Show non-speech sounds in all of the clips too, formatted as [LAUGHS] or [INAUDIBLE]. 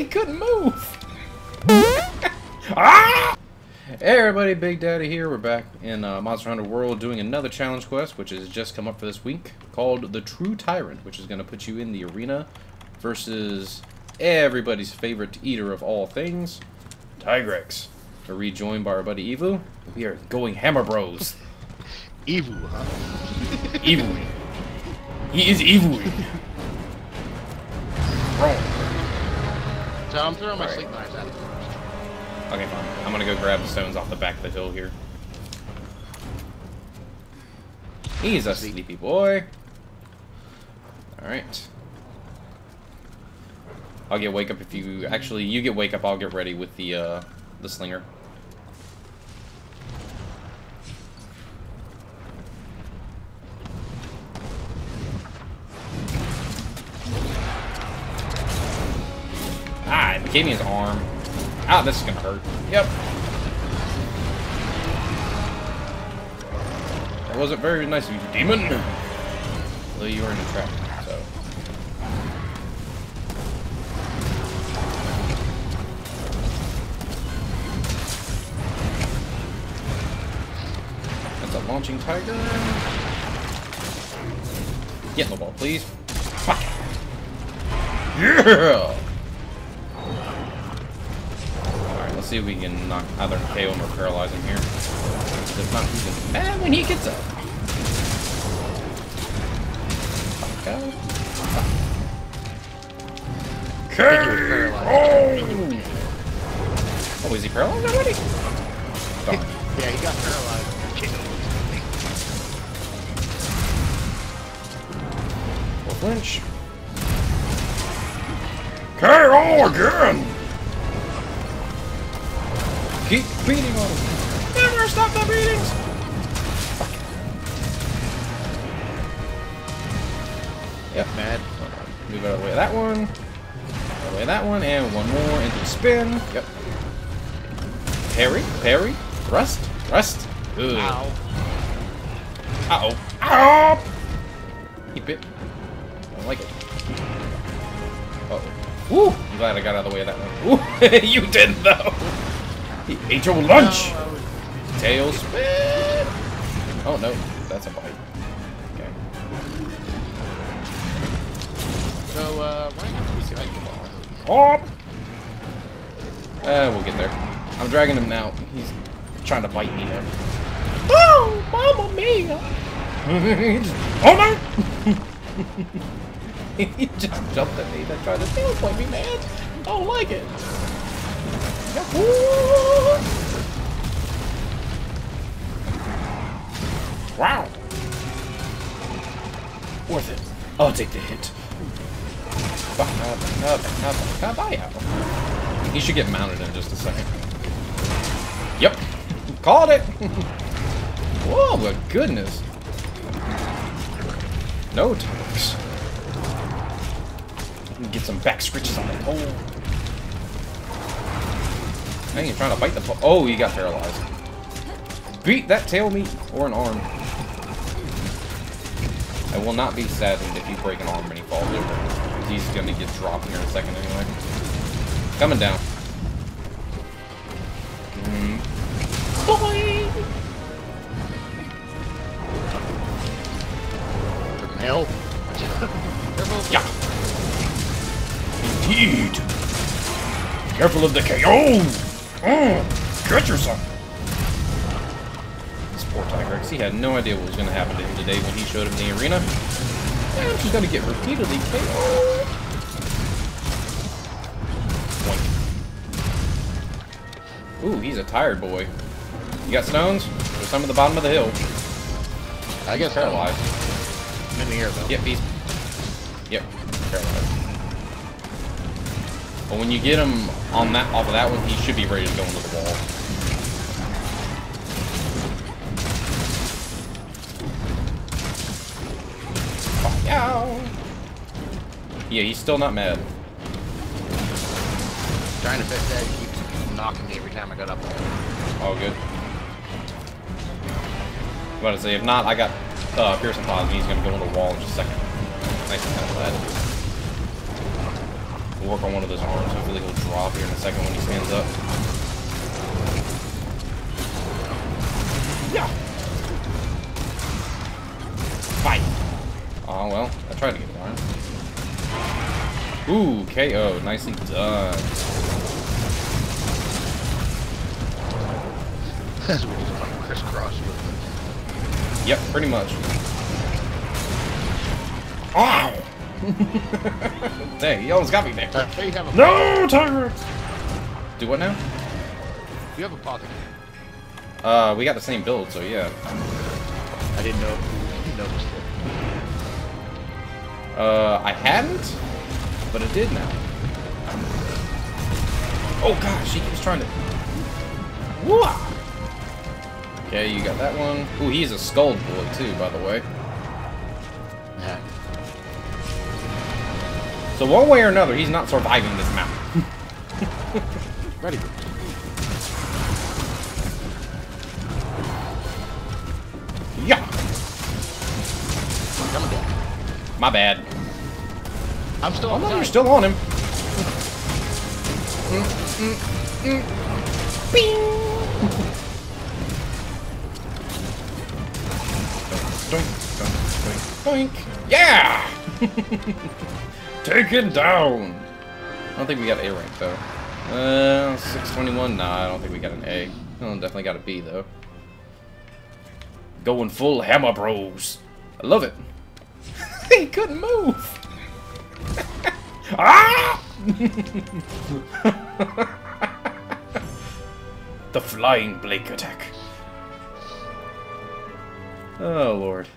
he couldn't move. ah! [LAUGHS] Hey everybody, Big Daddy here. We're back in uh, Monster Hunter World doing another challenge quest, which has just come up for this week, called the True Tyrant, which is going to put you in the arena versus everybody's favorite eater of all things, Tigrex. We're rejoined by our buddy Evu. We are going Hammer Bros. [LAUGHS] Evu, huh? Evil. He is evil. [LAUGHS] So I'm throwing my Alright. sleep knives at it first. Okay, fine. I'm gonna go grab the stones off the back of the hill here. He's a Sweet. sleepy boy. Alright. I'll get wake up if you actually you get wake up, I'll get ready with the uh the slinger. Gave me his arm. Ah, this is gonna hurt. Yep. That wasn't very nice of you, demon. Though you were in a trap, so. That's a launching tiger. Get the ball, please. Fuck. Yeah! See if we can knock either KO him or paralyze him here. If not, he's gonna be mad when he gets up. Okay. paralyzed. Oh! Oh, is he paralyzed already? Darn. [LAUGHS] Yeah, he got paralyzed. Or flinch. KO again! Beating on him. Never stop the beatings! Yep, mad. Move out of the way of that one. Out of the way of that one, and one more into the spin. Yep. Parry, parry, thrust, thrust. Good. Ow. Uh-oh. Ow! Keep it. I don't like it. Uh-oh. Woo! I'm glad I got out of the way of that one. Woo! [LAUGHS] you didn't, though! He ate your lunch! No, was- Tail spin! Oh, no. That's a bite. Okay. So, uh, why not we see like the ball? Hop! Uh, we'll get there. I'm dragging him now. He's trying to bite me now. Oh, mamma mia! [LAUGHS] Oh no! he just jumped at me and tried to tail point me, man. I don't like it. Yahoo! I'll take the hit. He should get mounted in just a second. Yep. Called it! Whoa, [LAUGHS] oh, my goodness. No talks. Get some back scritches on the pole. Dang, you're trying to bite the pole. Oh, he got paralyzed. Beat that tail meat or an arm. I will not be saddened if you break an arm when he falls over. He's gonna get dropped here in a second anyway. Coming down. Mm. Boing! Freaking hell. Careful. [LAUGHS] Yeah. Indeed. Careful of the KO. Oh, get yourself. Poor Tigrex, he had no idea what was going to happen to him today when he showed up in the arena. And he's going to get repeatedly KO. Boink. Ooh, he's a tired boy. You got stones? There's some at the bottom of the hill. I guess. Paralyzed. I'm in the air though. Yep, he's. Yep, paralyzed. But when you get him on that off of that one, he should be ready to go into the wall. Yow. Yeah, he's still not mad. Trying to fix that. He keeps knocking me every time I got up there. All good. I'm about to say, if not, I got uh, Pearson Pause, and he's going to go in the wall in just a second. Nice and kind of glad. We'll work on one of those arms. Hopefully he'll drop here in a second when he stands up. Yeah. Fight. Oh well, I tried to get one. Ooh, KO. Nicely done. [LAUGHS] That's what he's on crisscross with Yep, pretty much. Ow! [LAUGHS] Dang, he almost got me there. it. You have a No, Tyrant! Do what now? You have a pocket. Uh, we got the same build, so yeah. I didn't know. You noticed it. Uh, I hadn't, but it did now. Oh gosh, she keeps trying to. Whoa! Okay, you got that one. Ooh, he's a skull boy too, by the way. So one way or another, he's not surviving this map. Ready. [LAUGHS] My bad. I'm still Oh on no, the you're still on him. Doink, doink, doink, doink. Yeah! [LAUGHS] Taken down! I don't think we got A rank though. Uh, 621? Nah, I don't think we got an A. Oh, definitely got a B though. Going full hammer bros. I love it. [LAUGHS] he couldn't move. ah! [LAUGHS] the flying Blake attack. Oh lord.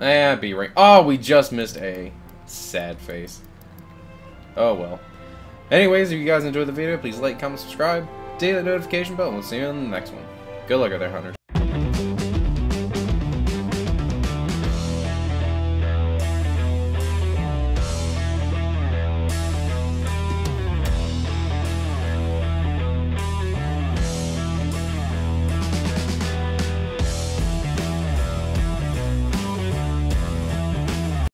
Ah, B rank. Oh, we just missed A. Sad face. Oh well. Anyways, if you guys enjoyed the video, please like, comment, subscribe, hit the notification bell, and we'll see you in the next one. Good luck out there, hunters.